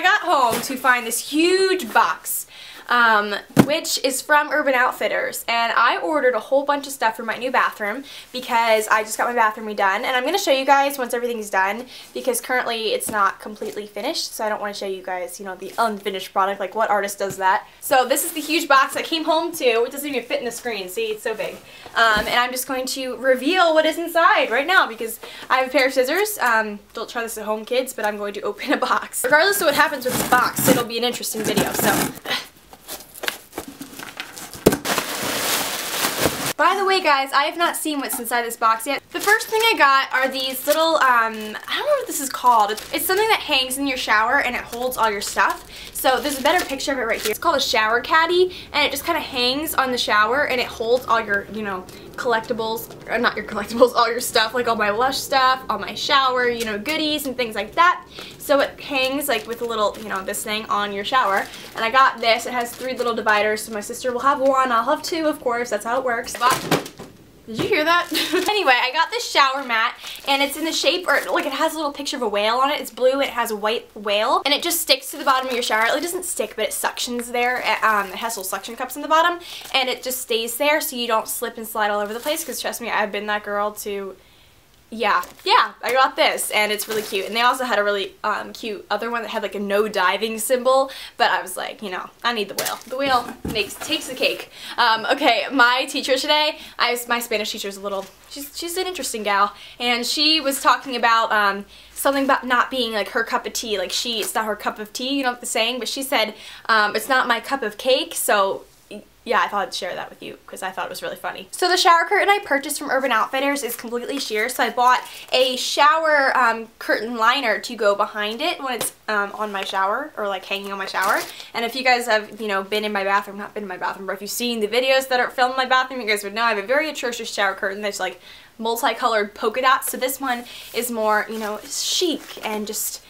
I got home to find this huge box um, which is from Urban Outfitters. And I ordered a whole bunch of stuff for my new bathroom because I just got my bathroom redone. And I'm going to show you guys once everything's done because currently it's not completely finished. So I don't want to show you guys, you know, the unfinished product. Like what artist does that? So this is the huge box I came home to. It doesn't even fit in the screen. See, it's so big. Um, and I'm just going to reveal what is inside right now because I have a pair of scissors. Um, don't try this at home, kids, but I'm going to open a box. Regardless of what happens with this box, it'll be an interesting video. So By the way, guys, I have not seen what's inside this box yet. The first thing I got are these little, um, I don't know what this is called. It's something that hangs in your shower and it holds all your stuff. So there's a better picture of it right here. It's called a shower caddy and it just kind of hangs on the shower and it holds all your, you know, collectibles, or not your collectibles, all your stuff, like all my Lush stuff, all my shower, you know, goodies and things like that. So it hangs like with a little, you know, this thing on your shower. And I got this. It has three little dividers, so my sister will have one. I'll have two, of course. That's how it works. Did you hear that? anyway, I got this shower mat and it's in the shape, or like it has a little picture of a whale on it. It's blue, it has a white whale and it just sticks to the bottom of your shower. It doesn't stick, but it suctions there. Um, it has little suction cups in the bottom and it just stays there so you don't slip and slide all over the place because trust me, I've been that girl to yeah, yeah, I got this, and it's really cute. And they also had a really um, cute other one that had like a no diving symbol, but I was like, you know, I need the whale. The whale makes takes the cake. Um, okay, my teacher today, I was, my Spanish teacher's a little, she's, she's an interesting gal, and she was talking about um, something about not being like her cup of tea, like she, it's not her cup of tea, you know what the saying, but she said, um, it's not my cup of cake, so yeah, I thought I'd share that with you because I thought it was really funny. So the shower curtain I purchased from Urban Outfitters is completely sheer, so I bought a shower um, curtain liner to go behind it when it's um, on my shower or like hanging on my shower. And if you guys have, you know, been in my bathroom, not been in my bathroom, but if you've seen the videos that are filmed in my bathroom, you guys would know I have a very atrocious shower curtain that's like multicolored polka dots. So this one is more, you know, chic and just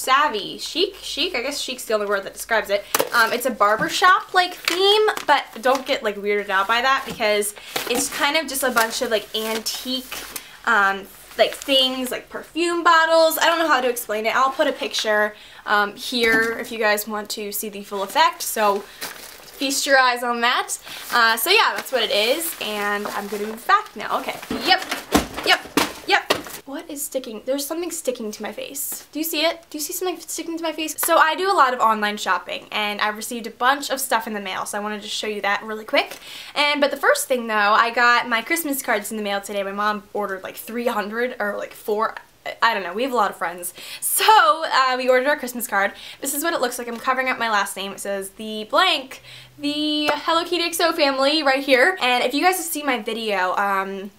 savvy. Chic? Chic? I guess chic's the only word that describes it. Um, it's a barbershop like theme, but don't get like weirded out by that because it's kind of just a bunch of like antique um, like things like perfume bottles. I don't know how to explain it. I'll put a picture um, here if you guys want to see the full effect. So feast your eyes on that. Uh, so yeah, that's what it is. And I'm going to move back now. Okay. Yep. Yep. What is sticking? There's something sticking to my face. Do you see it? Do you see something sticking to my face? So I do a lot of online shopping and I've received a bunch of stuff in the mail so I wanted to show you that really quick. And But the first thing though, I got my Christmas cards in the mail today. My mom ordered like 300 or like four I don't know, we have a lot of friends. So, uh, we ordered our Christmas card. This is what it looks like. I'm covering up my last name. It says the blank, the Hello Katy XO family right here. And if you guys have seen my video, um,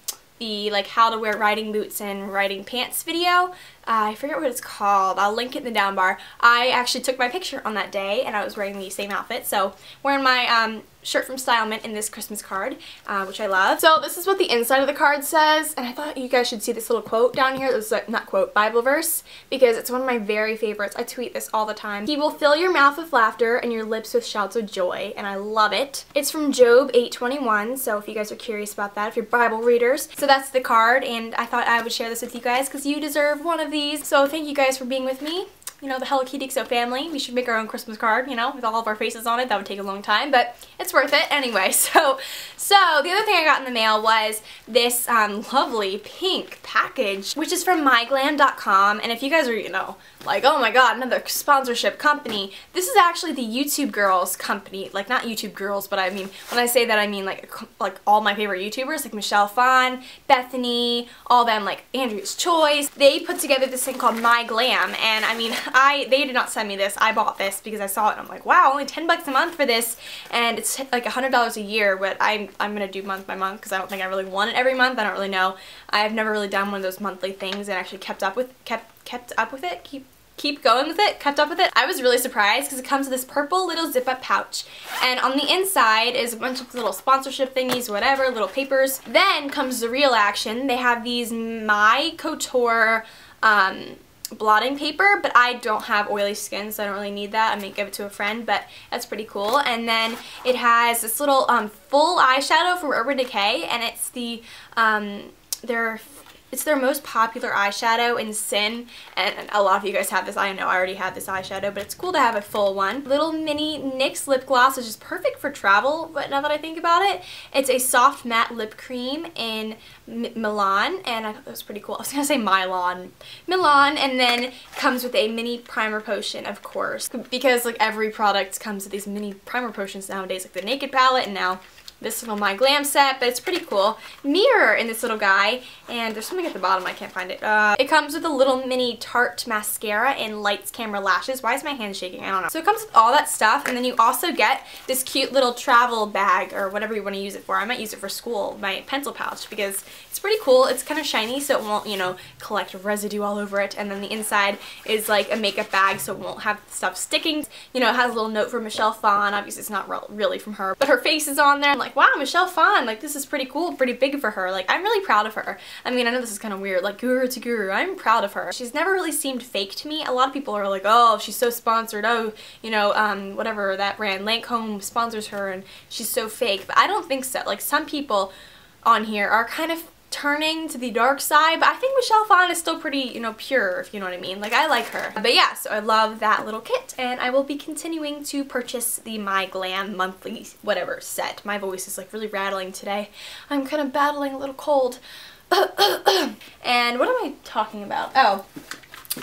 the like how to wear riding boots and riding pants video. I forget what it's called. I'll link it in the down bar. I actually took my picture on that day and I was wearing the same outfit. So wearing my um, shirt from StyleMint in this Christmas card, uh, which I love. So this is what the inside of the card says, and I thought you guys should see this little quote down here. This is a, not quote, Bible verse, because it's one of my very favorites. I tweet this all the time. He will fill your mouth with laughter and your lips with shouts of joy, and I love it. It's from Job 8.21, so if you guys are curious about that, if you're Bible readers. So that's the card, and I thought I would share this with you guys because you deserve one of these. So thank you guys for being with me you know, the Hello Katy XO family. We should make our own Christmas card, you know, with all of our faces on it. That would take a long time, but it's worth it anyway. So, so the other thing I got in the mail was this um, lovely pink package, which is from myglam.com. And if you guys are, you know, like, oh my god, another sponsorship company. This is actually the YouTube Girls company. Like, not YouTube Girls, but I mean, when I say that, I mean like like all my favorite YouTubers, like Michelle Phan, Bethany, all them, like Andrea's Choice. They put together this thing called My Glam, and I mean, I they did not send me this. I bought this because I saw it and I'm like, wow, only 10 bucks a month for this, and it's like $100 a year, but I'm, I'm gonna do month by month because I don't think I really want it every month. I don't really know. I've never really done one of those monthly things and actually kept up with, kept kept up with it, keep keep going with it, kept up with it. I was really surprised because it comes with this purple little zip up pouch and on the inside is a bunch of little sponsorship thingies, whatever, little papers. Then comes the real action. They have these Mai Couture um, blotting paper, but I don't have oily skin, so I don't really need that. I may give it to a friend, but that's pretty cool. And then it has this little um, full eyeshadow from Urban Decay, and it's the um, their it's their most popular eyeshadow in Sin, and a lot of you guys have this. I know I already have this eyeshadow, but it's cool to have a full one. Little mini NYX lip gloss, is perfect for travel, but now that I think about it, it's a soft matte lip cream in M Milan, and I thought that was pretty cool. I was to say Milan. Milan, and then comes with a mini primer potion, of course, because like every product comes with these mini primer potions nowadays, like the Naked palette, and now this little My Glam set, but it's pretty cool. Mirror in this little guy, and there's something at the bottom, I can't find it. Uh, it comes with a little mini Tarte mascara and Lights Camera Lashes. Why is my hand shaking? I don't know. So it comes with all that stuff, and then you also get this cute little travel bag, or whatever you want to use it for. I might use it for school, my pencil pouch, because it's pretty cool. It's kind of shiny, so it won't, you know, collect residue all over it, and then the inside is like a makeup bag, so it won't have stuff sticking. You know, it has a little note from Michelle Phan. Obviously, it's not really from her, but her face is on there. Like, like, wow, Michelle Phan, like this is pretty cool, pretty big for her. Like I'm really proud of her. I mean, I know this is kind of weird, like guru to guru. I'm proud of her. She's never really seemed fake to me. A lot of people are like, oh, she's so sponsored. Oh, you know, um, whatever that brand, Lancome sponsors her and she's so fake. But I don't think so. Like some people on here are kind of turning to the dark side, but I think Michelle Phan is still pretty, you know, pure, if you know what I mean. Like, I like her. But yeah, so I love that little kit, and I will be continuing to purchase the My Glam monthly whatever set. My voice is, like, really rattling today. I'm kind of battling a little cold. and what am I talking about? Oh,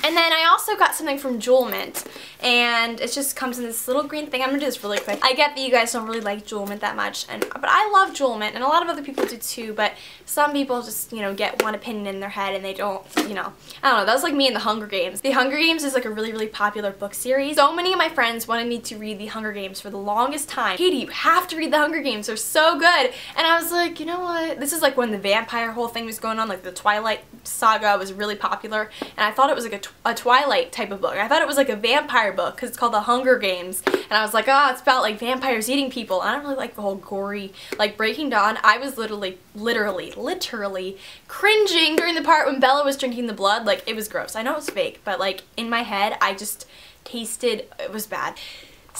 and then I also got something from Jewel Mint, and it just comes in this little green thing. I'm gonna do this really quick. I get that you guys don't really like Jewel Mint that much, and but I love Jewel Mint, and a lot of other people do too, but some people just, you know, get one opinion in their head and they don't, you know, I don't know, that was like me in The Hunger Games. The Hunger Games is like a really, really popular book series. So many of my friends wanted me to read The Hunger Games for the longest time. Katie, you have to read The Hunger Games, they're so good. And I was like, you know what, this is like when the vampire whole thing was going on, like the Twilight saga was really popular, and I thought it was like a, a Twilight type of book. I thought it was like a vampire book because it's called The Hunger Games. And I was like, oh, it's about like vampires eating people. I don't really like the whole gory, like Breaking Dawn. I was literally, literally, literally cringing during the part when Bella was drinking the blood. Like, it was gross. I know it was fake, but like in my head, I just tasted, it was bad.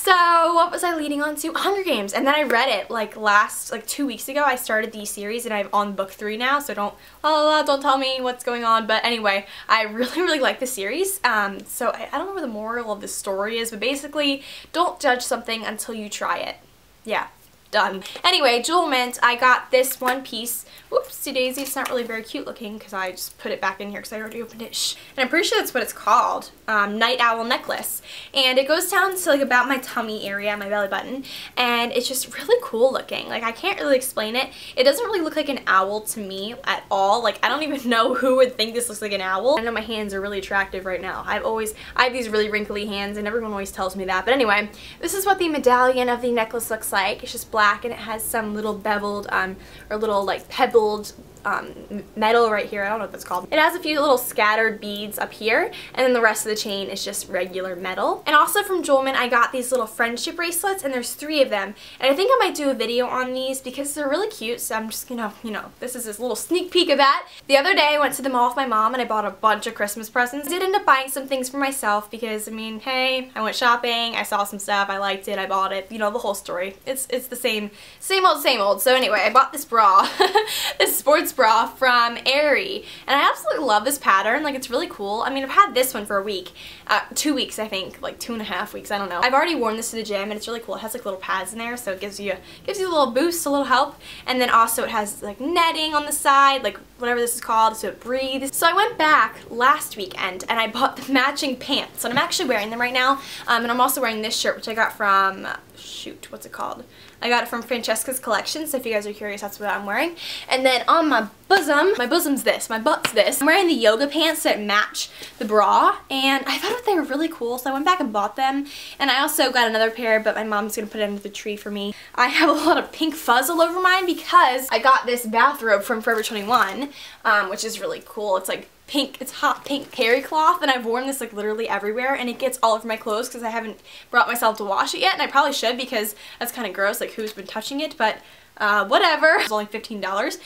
So what was I leading on to? Hunger Games. And then I read it like last, like two weeks ago. I started the series and I'm on book three now. So don't, la la la, don't tell me what's going on. But anyway, I really, really like the series. Um, so I, I don't know where the moral of the story is, but basically don't judge something until you try it. Yeah, done. Anyway, Jewel Mint, I got this one piece. Whoopsie daisy, it's not really very cute looking because I just put it back in here because I already opened it. Shh. And I'm pretty sure that's what it's called. Um, Night Owl Necklace. And it goes down to like about my tummy area, my belly button. And it's just really cool looking. Like I can't really explain it. It doesn't really look like an owl to me at all. Like I don't even know who would think this looks like an owl. I know my hands are really attractive right now. I've always, I have these really wrinkly hands and everyone always tells me that. But anyway, this is what the medallion of the necklace looks like. It's just black and it has some little beveled um, or little like pebbled um, metal right here. I don't know what that's called. It has a few little scattered beads up here and then the rest of the chain is just regular metal. And also from Jewel Mint I got these little friendship bracelets and there's three of them. And I think I might do a video on these because they're really cute so I'm just gonna, you know, this is this little sneak peek of that. The other day I went to the mall with my mom and I bought a bunch of Christmas presents. I did end up buying some things for myself because I mean, hey, I went shopping, I saw some stuff, I liked it, I bought it, you know, the whole story. It's, it's the same, same old, same old. So anyway, I bought this bra, this sports bra from Aerie. And I absolutely love this pattern. Like, it's really cool. I mean, I've had this one for a week. Uh, two weeks, I think. Like, two and a half weeks. I don't know. I've already worn this to the gym, and it's really cool. It has, like, little pads in there, so it gives you, gives you a little boost, a little help. And then also it has, like, netting on the side, like, whatever this is called, so it breathes. So I went back last weekend, and I bought the matching pants. And I'm actually wearing them right now. Um, and I'm also wearing this shirt, which I got from, shoot, what's it called? I got it from Francesca's collection, so if you guys are curious, that's what I'm wearing. And then on my bosom, my bosom's this, my butt's this. I'm wearing the yoga pants that match the bra, and I thought they were really cool, so I went back and bought them. And I also got another pair, but my mom's gonna put it under the tree for me. I have a lot of pink fuzz all over mine because I got this bathrobe from Forever 21, um, which is really cool. It's like pink, it's hot pink terry cloth and I've worn this like literally everywhere and it gets all over my clothes because I haven't brought myself to wash it yet and I probably should because that's kind of gross like who's been touching it but uh, whatever. It's only $15.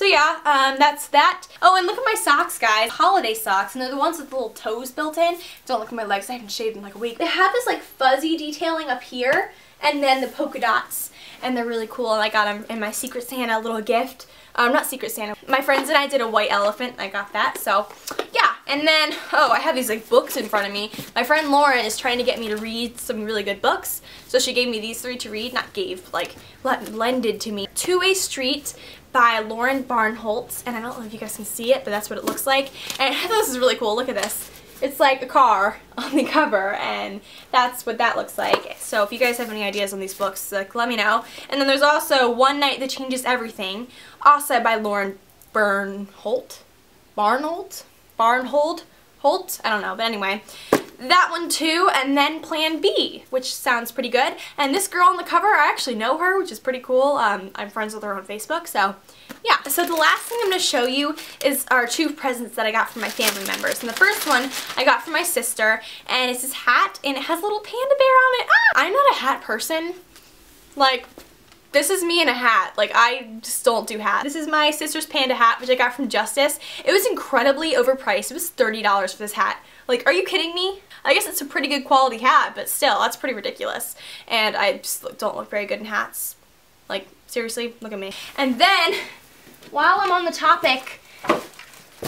So yeah, um, that's that. Oh, and look at my socks, guys. Holiday socks, and they're the ones with the little toes built in. Don't look at my legs. I haven't shaved in like a week. They have this like fuzzy detailing up here, and then the polka dots, and they're really cool, and I got them in my Secret Santa little gift Um, not Secret Santa. My friends and I did a white elephant. I got that. So, yeah. And then, oh, I have these like books in front of me. My friend Lauren is trying to get me to read some really good books. So she gave me these three to read. Not gave, like lended to me. Two-Way Street by Lauren Barnholdt. And I don't know if you guys can see it, but that's what it looks like. And this is really cool. Look at this it's like a car on the cover and that's what that looks like. So if you guys have any ideas on these books, like let me know. And then there's also One Night That Changes Everything, also by Lauren Bernholt. Barnholt? Barnhold? Holt? I don't know, but anyway that one too, and then Plan B, which sounds pretty good. And this girl on the cover, I actually know her, which is pretty cool. Um, I'm friends with her on Facebook, so yeah. So the last thing I'm going to show you is our two presents that I got from my family members. And the first one I got from my sister, and it's this hat, and it has a little panda bear on it. Ah! I'm not a hat person. Like, this is me in a hat. Like, I just don't do hats. This is my sister's panda hat, which I got from Justice. It was incredibly overpriced. It was $30 for this hat. Like, are you kidding me? I guess it's a pretty good quality hat, but still, that's pretty ridiculous. And I just don't look very good in hats. Like, seriously, look at me. And then, while I'm on the topic,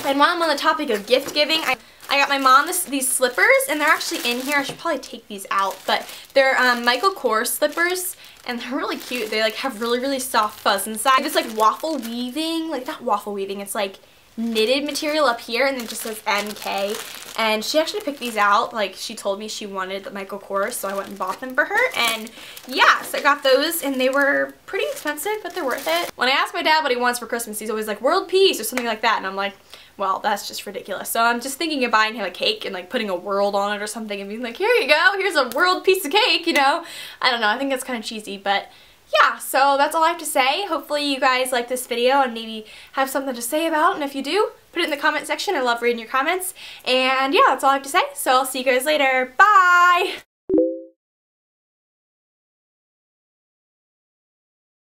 and while I'm on the topic of gift giving, I I got my mom this, these slippers, and they're actually in here. I should probably take these out, but they're um, Michael Kors slippers, and they're really cute. They like have really, really soft fuzz inside. This like waffle weaving, like not waffle weaving, it's like knitted material up here, and then just says MK. And she actually picked these out. Like she told me she wanted the Michael Kors, so I went and bought them for her. And yeah, so I got those, and they were pretty expensive, but they're worth it. When I ask my dad what he wants for Christmas, he's always like world peace or something like that, and I'm like, well, that's just ridiculous. So I'm just thinking of buying him a cake and like putting a world on it or something and being like, here you go, here's a world piece of cake, you know? I don't know, I think that's kind of cheesy, but yeah, so that's all I have to say. Hopefully you guys like this video and maybe have something to say about, and if you do, put it in the comment section. I love reading your comments. And yeah, that's all I have to say. So I'll see you guys later. Bye!